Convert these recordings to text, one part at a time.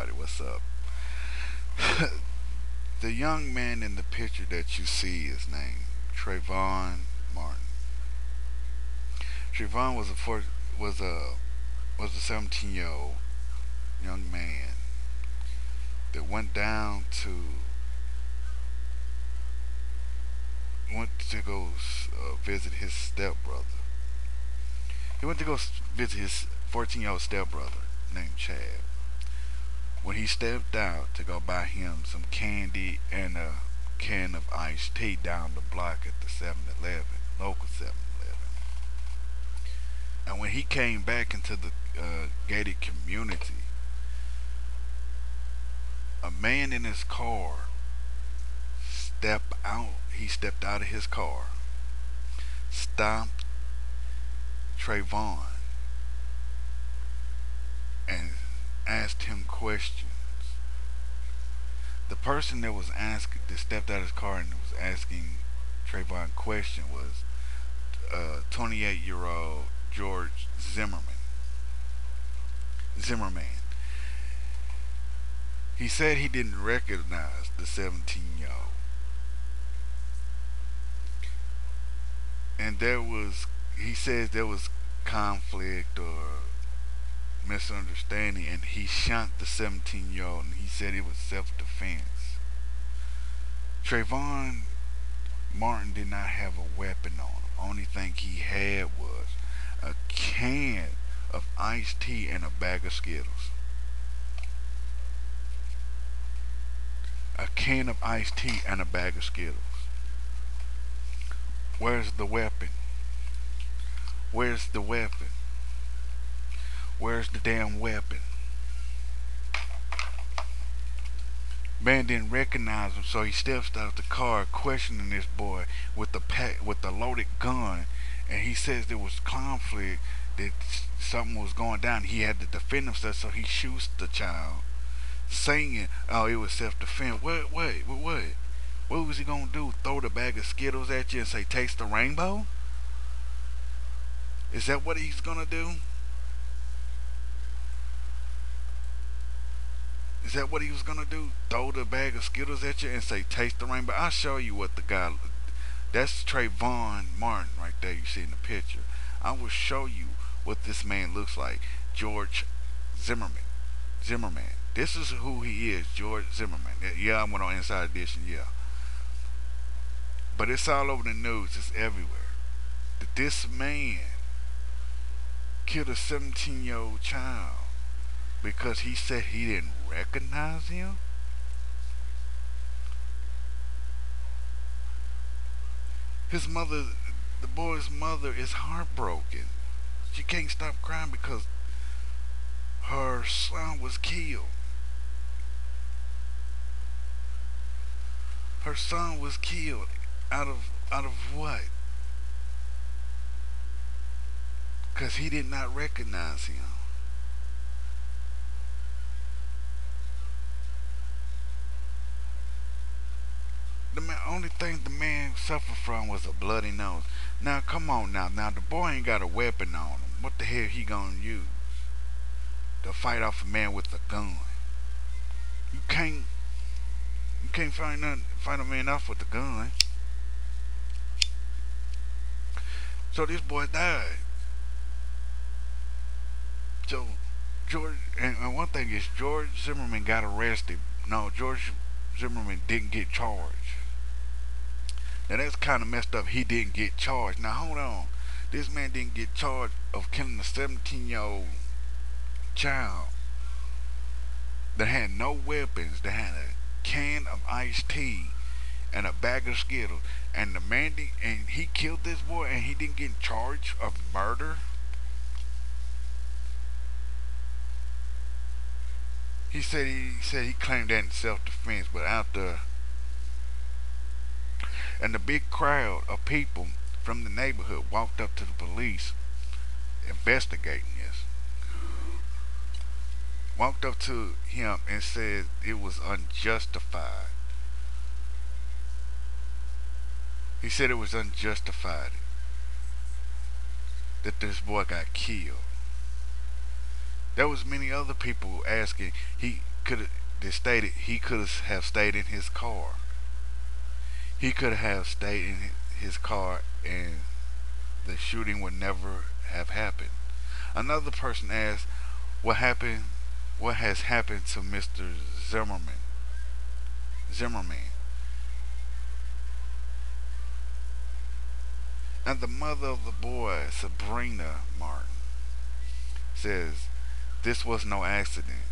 everybody. What's up? the young man in the picture that you see is named Trayvon Martin. Trayvon was a four, was a was a 17 year old young man that went down to went to go uh, visit his stepbrother. He went to go visit his 14 year old stepbrother named Chad. When he stepped out to go buy him some candy and a can of iced tea down the block at the 7 Eleven, local 7 Eleven. And when he came back into the uh, gated community, a man in his car stepped out. He stepped out of his car, stopped Trayvon, and asked him questions. The person that was asking, that stepped out of his car and was asking Trayvon question was uh, 28 year old George Zimmerman. Zimmerman. He said he didn't recognize the 17 year old. And there was, he says there was conflict or misunderstanding and he shot the 17 year old and he said it was self defense. Trayvon Martin did not have a weapon on him. Only thing he had was a can of iced tea and a bag of Skittles. A can of iced tea and a bag of Skittles. Where's the weapon? Where's the weapon? Where's the damn weapon? Man didn't recognize him, so he steps out of the car, questioning this boy with the pack, with the loaded gun, and he says there was conflict, that something was going down. He had to defend himself, so he shoots the child, saying, "Oh, it was self-defense." What? What? What? What? What was he gonna do? Throw the bag of Skittles at you and say, "Taste the rainbow"? Is that what he's gonna do? Is that what he was gonna do? Throw the bag of Skittles at you and say, "Taste the rainbow"? I'll show you what the guy. That's Trayvon Martin right there. You see in the picture. I will show you what this man looks like. George Zimmerman. Zimmerman. This is who he is, George Zimmerman. Yeah, I went on Inside Edition. Yeah. But it's all over the news. It's everywhere. That this man killed a 17 year old child because he said he didn't recognize him? His mother, the boy's mother, is heartbroken. She can't stop crying because her son was killed. Her son was killed out of out of what? Because he did not recognize him. The man, only thing the man suffered from was a bloody nose. Now, come on now. Now, the boy ain't got a weapon on him. What the hell he gonna use to fight off a man with a gun? You can't, you can't find nothing, fight a man off with a gun. So this boy died. So George, and one thing is George Zimmerman got arrested. No, George Zimmerman didn't get charged. Now that's kind of messed up. He didn't get charged. Now hold on. This man didn't get charged of killing a 17 year old child that had no weapons, that had a can of iced tea and a bag of Skittles. And the man, did, and he killed this boy and he didn't get charged of murder. He said he, he said he claimed that in self-defense, but after and the big crowd of people from the neighborhood walked up to the police investigating this. Walked up to him and said it was unjustified. He said it was unjustified that this boy got killed. There was many other people asking. He could they stated he could have stayed in his car. He could have stayed in his car and the shooting would never have happened. Another person asked, "What happened? What has happened to Mr. Zimmerman?" Zimmerman. And the mother of the boy, Sybrina Martin, says, "This was no accident.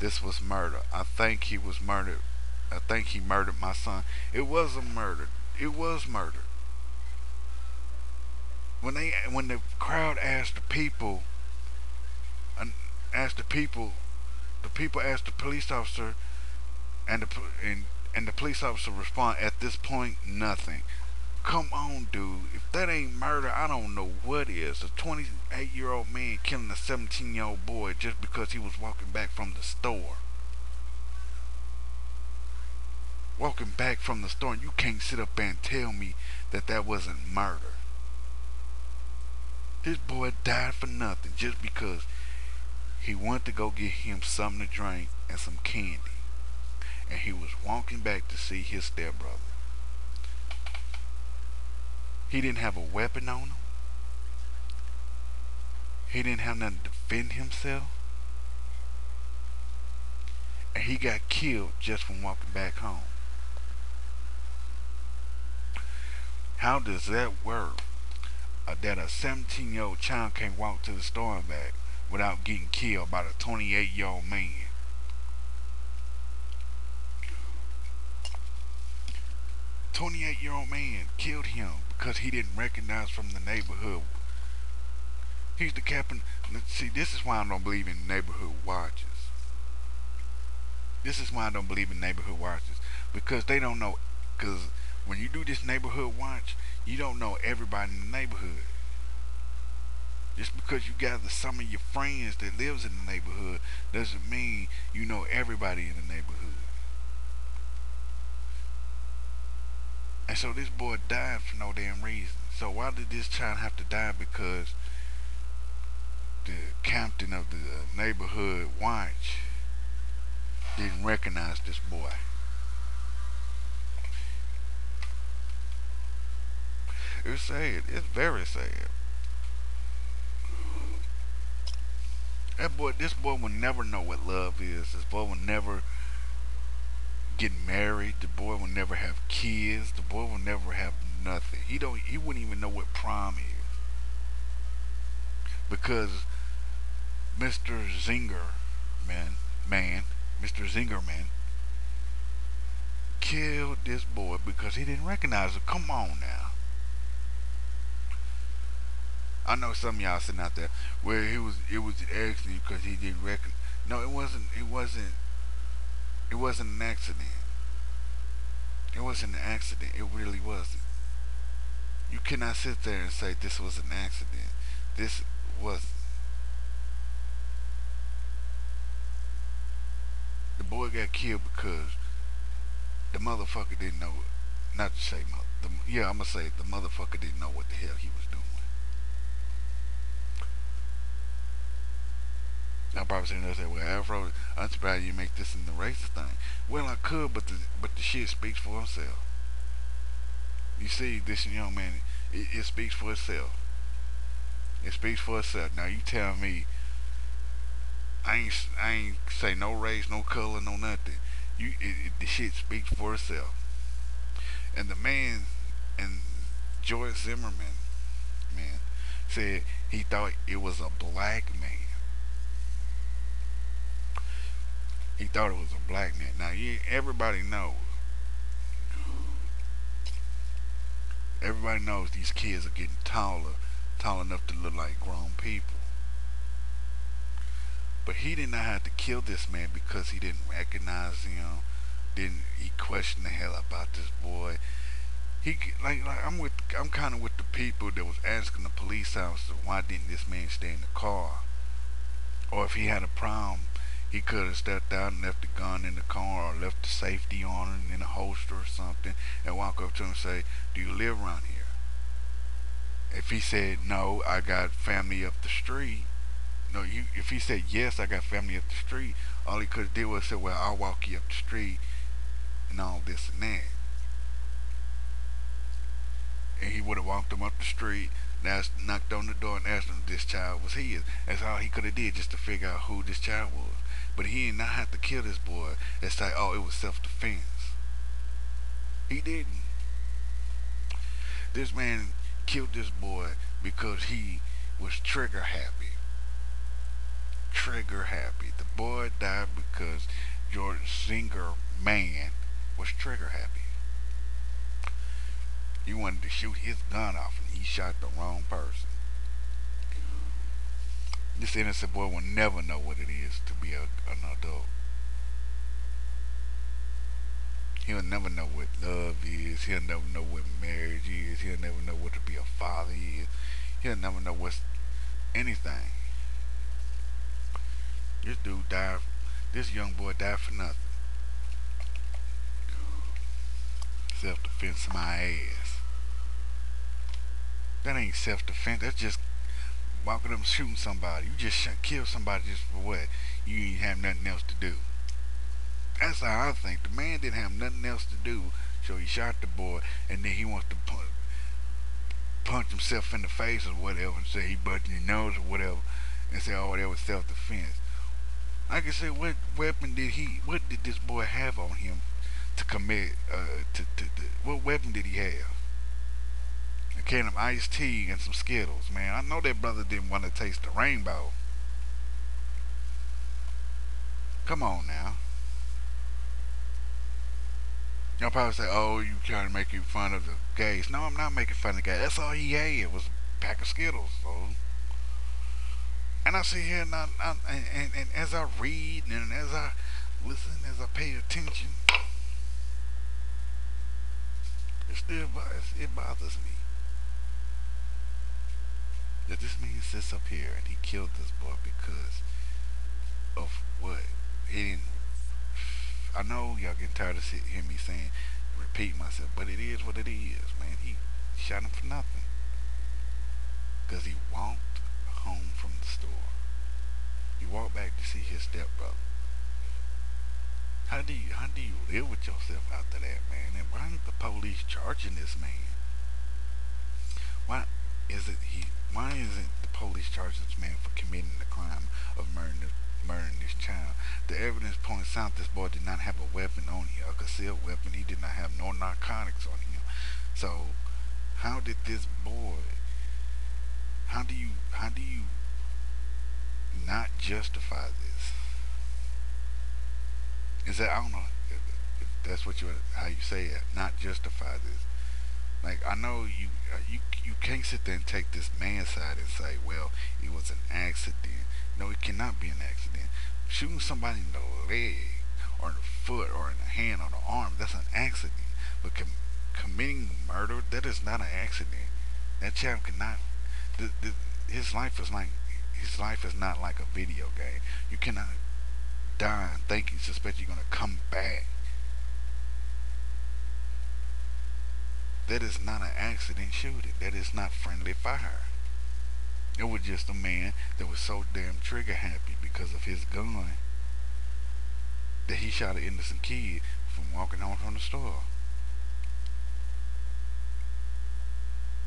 This was murder. I think he was murdered. I think he murdered my son. It was a murder. It was murder." when they when the crowd asked the people asked the people the people asked the police officer and the and and the police officer respond at this point nothing come on dude if that ain't murder i don't know what is a 28 year old man killing a 17 year old boy just because he was walking back from the store walking back from the store you can't sit up and tell me that that wasn't murder this boy died for nothing just because he wanted to go get him something to drink and some candy. And he was walking back to see his stepbrother. He didn't have a weapon on him. He didn't have nothing to defend himself. And he got killed just from walking back home. How does that work? uh, that a 17 year old child can't walk to the store and back without getting killed by a 28 year old man. Twenty-eight year old man killed him because he didn't recognize from the neighborhood. He's the captain. See, this is why I don't believe in neighborhood watches. This is why I don't believe in neighborhood watches because they don't know. Because when you do this neighborhood watch, you don't know everybody in the neighborhood. Just because you gather some of your friends that lives in the neighborhood doesn't mean you know everybody in the neighborhood. And so this boy died for no damn reason. So why did this child have to die? Because the captain of the neighborhood watch didn't recognize this boy. It's sad. It's very sad. That boy, this boy will never know what love is. This boy will never get married. The boy will never have kids. The boy will never have nothing. He don't. He wouldn't even know what prom is because Mr. Zinger, man, man, Mr. Zingerman, killed this boy because he didn't recognize him. Come on now. I know some y'all sitting out there where he was it was an accident because he didn't reckon. No, it wasn't. It wasn't. It wasn't an accident. It wasn't an accident. It really wasn't. You cannot sit there and say this was an accident. This was. The boy got killed because the motherfucker didn't know. Not to say, the, yeah, I'm gonna say the motherfucker didn't know what the hell he was doing. I'm probably sitting there saying, "Well, Afro, I'm surprised you make this in the racist thing." Well, I could, but the but the shit speaks for itself. You see, this young man, it, it speaks for itself. It speaks for itself. Now you tell me, I ain't I ain't say no race, no color, no nothing. You it, it, the shit speaks for itself. And the man and George Zimmerman, man, said he thought it was a black man. He thought it was a black man. Now, you, everybody knows. Everybody knows these kids are getting taller, tall enough to look like grown people. But he did not have to kill this man because he didn't recognize him. Didn't he questioned the hell about this boy? He like like I'm with I'm kind of with the people that was asking the police officer why didn't this man stay in the car, or if he had a problem he could have stepped out and left the gun in the car or left the safety on it in a holster or something and walk up to him and say, Do you live around here? If he said, No, I got family up the street. No, you if he said yes, I got family up the street, All he could have did was say, "Well, I'll walk you up the street," and all this and that. And he would have walked him up the street, asked, knocked on the door, and asked him if this child was his. That's all he could have did just to figure out who this child was. But he did not have to kill this boy and say, "Oh, it was self-defense." He didn't. This man killed this boy because he was trigger happy. Trigger happy. The boy died because George Singer man was trigger happy. He wanted to shoot his gun off and he shot the wrong person. This innocent boy will never know what it is to be a, an adult. He'll never know what love is. He'll never know what marriage is. He'll never know what to be a father is. He'll never know what's anything. This dude died. This young boy died for nothing. Self-defense my ass. That ain't self-defense. That's just walking up and shooting somebody. You just kill somebody just for what? You ain't have nothing else to do. That's how I think. The man didn't have nothing else to do, so he shot the boy, and then he wants to punch, punch himself in the face or whatever, and say he busted his nose or whatever, and say, oh, that was self-defense. I said, what weapon did he, what did this boy have on him to commit, uh, to, to, to what weapon did he have? A can of iced tea and some Skittles, man. I know that brother didn't want to taste the rainbow. Come on now. Y'all probably say, oh, you trying to make fun of the gays. No, I'm not making fun of the gays. That's all he ate. It was a pack of Skittles. So. And I sit here and, I, I, and, and, and as I read and as I listen, as I pay attention, it still it bothers me that this mean man sits up here and he killed this boy because of what he didn't I know y'all getting tired of hearing me saying, repeat myself, but it is what it is, man. He shot him for nothing. Because he walked home from the store. He walked back to see his stepbrother. How do you how do you live with yourself after that, man? And why aren't the police charging this man? Why is it he why isn't the police charging this man for committing the crime of murdering murdering this child. The evidence points out this boy did not have a weapon on him, a concealed weapon. He did not have no narcotics on him. So, how did this boy? How do you? How do you not justify this? Is that I don't know if, if that's what you how you say it? Not justify this. Like I know you uh, you you can't sit there and take this man's side and say, well, it was an accident. No, it cannot be an accident. Shooting somebody in the leg or in the foot or in the hand or the arm, that's an accident. But com- committing murder, that is not an accident. That child cannot. Th- th- his life is like his life is not like a video game. You cannot die and think you suspect you're gonna come back. That is not an accident shooting. That is not friendly fire. It was just a man that was so damn trigger happy because of his gun that he shot an innocent kid from walking home from the store.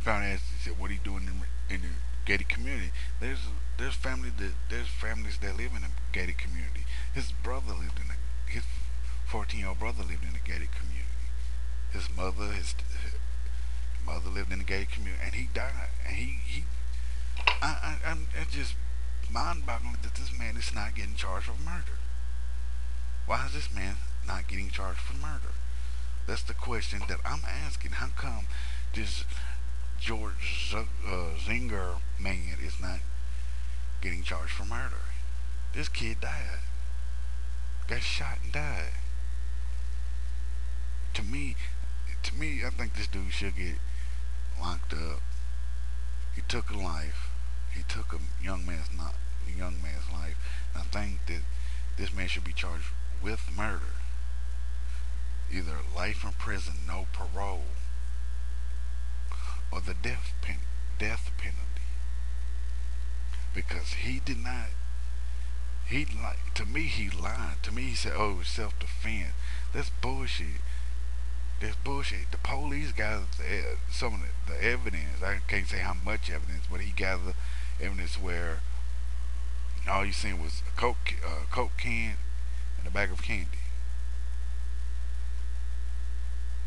Found out he said, "What are you doing in, in the gated community?" There's there's family that there's families that live in a gated community. His brother lived in a his 14 year old brother lived in a gated community. His mother, his, his mother lived in a gay community, and he died. And he he I, I, I'm it's just mind-boggling that this man is not getting charged for murder. Why is this man not getting charged for murder? That's the question that I'm asking. How come this George Z- uh, Zinger man is not getting charged for murder? This kid died. Got shot and died. To me, to me, I think this dude should get locked up. He took a life he took a young man's not a young man's life. And I think that this man should be charged with murder. Either life in prison, no parole, or the death pen death penalty. Because he did not He like to me he lied. To me he said, "Oh, self defense." That's bullshit. That's bullshit. The police gathered the, some of the, the evidence. I can't say how much evidence, but he gathered evidence where all you seen was a coke, uh, coke can and a bag of candy.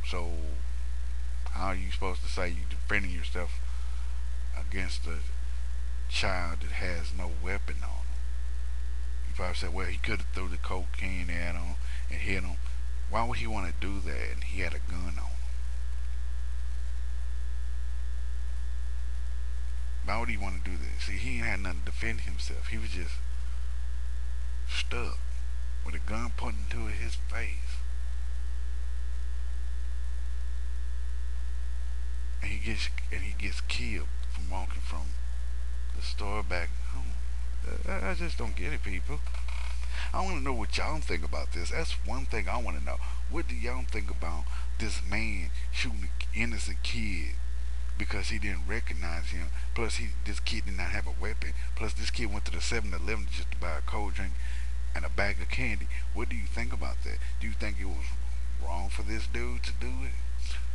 So, how are you supposed to say you're defending yourself against a child that has no weapon on him? You probably said, well, he could have threw the coke can at him and hit him. Why would he want to do that? And he had a gun on him. Why would he want to do that? See, he ain't had nothing to defend himself. He was just stuck with a gun pointing to his face. And he gets and he gets killed from walking from the store back home. I, I just don't get it, people. I want to know what y'all think about this. That's one thing I want to know. What do y'all think about this man shooting an innocent kid because he didn't recognize him? Plus, he this kid did not have a weapon. Plus, this kid went to the 7-Eleven just to buy a cold drink and a bag of candy. What do you think about that? Do you think it was wrong for this dude to do it?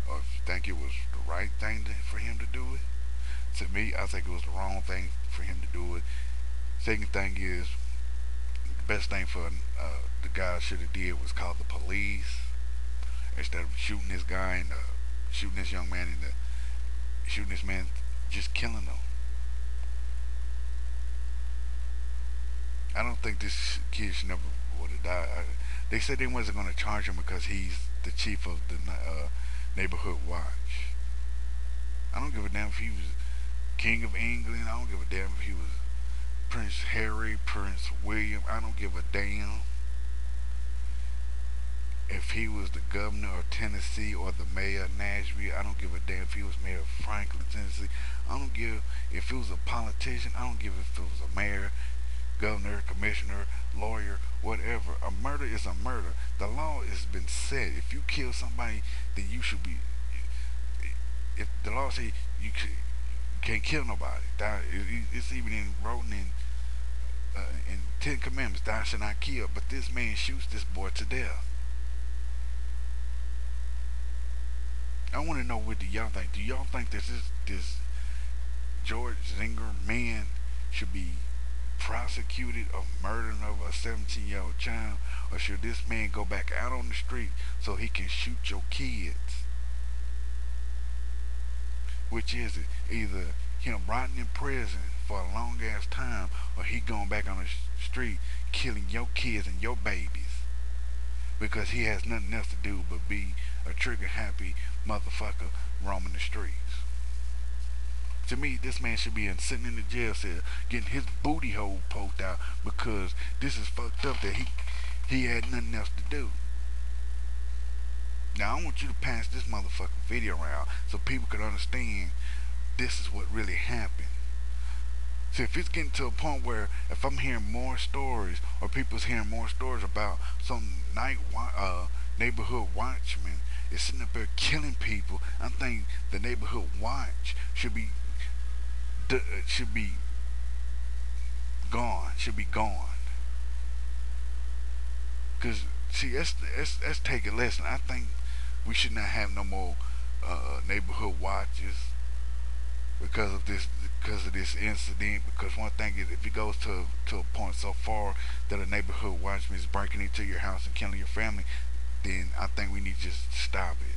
Or do you think it was the right thing to, for him to do it? To me, I think it was the wrong thing for him to do it. Second thing is, best thing for uh, the guy should have did was call the police instead of shooting this guy and uh, shooting this young man and uh, shooting this man, just killing him. I don't think this kid should never would have died. I, they said they wasn't going to charge him because he's the chief of the uh, neighborhood watch. I don't give a damn if he was king of England. I don't give a damn if he was Prince Harry, Prince William. I don't give a damn if he was the governor of Tennessee or the mayor of Nashville. I don't give a damn if he was mayor of Franklin, Tennessee. I don't give if he was a politician. I don't give if it was a mayor, governor, commissioner, lawyer, whatever. A murder is a murder. The law has been set. If you kill somebody, then you should be. If the law says you can't kill nobody, it's even in written in uh, in Ten Commandments, thou shalt not kill. But this man shoots this boy to death. I want to know what do y'all think? Do y'all think this is this George Zimmer man should be prosecuted of murdering of a 17 year old child, or should this man go back out on the street so he can shoot your kids? Which is it? Either him rotting in prison for a long ass time, or he going back on the street killing your kids and your babies because he has nothing else to do but be a trigger happy motherfucker roaming the streets. To me, this man should be in, sitting in the jail cell getting his booty hole poked out because this is fucked up that he he had nothing else to do. Now I want you to pass this motherfucking video around so people can understand this is what really happened. See, if it's getting to a point where if I'm hearing more stories or people's hearing more stories about some night uh, neighborhood watchman is sitting up there killing people, I think the neighborhood watch should be should be gone. Should be gone. Cause see, that's that's that's take a lesson. I think we should not have no more uh, neighborhood watches because of this because of this incident because one thing is if it goes to to a point so far that a neighborhood watchman is breaking into your house and killing your family then I think we need to just stop it.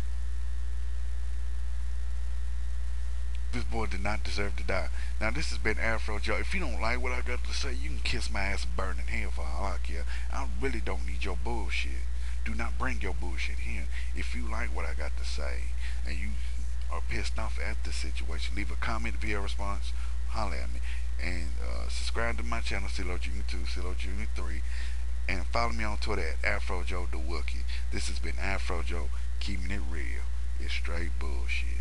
This boy did not deserve to die. Now this has been Afro Joe. If you don't like what I got to say you can kiss my ass and burn in hell for all I care. I really don't need your bullshit. Do not bring your bullshit here. If you like what I got to say and you are pissed off at the situation, leave a comment, via response, holler at me. And uh, subscribe to my channel, CeeLo Jr. 2, CeeLo Jr. 3. And follow me on Twitter at Afro Joe Wookie. This has been Afro Joe, keeping it real. It's straight bullshit.